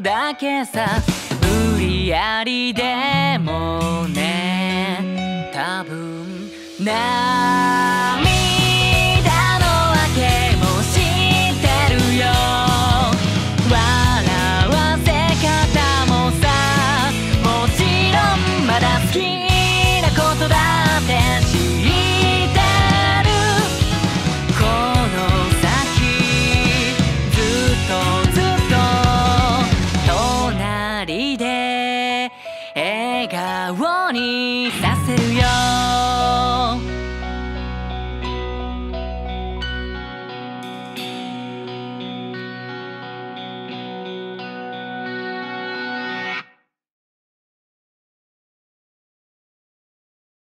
だけさ無理やりでもね多分涙笑顔にさせるよ。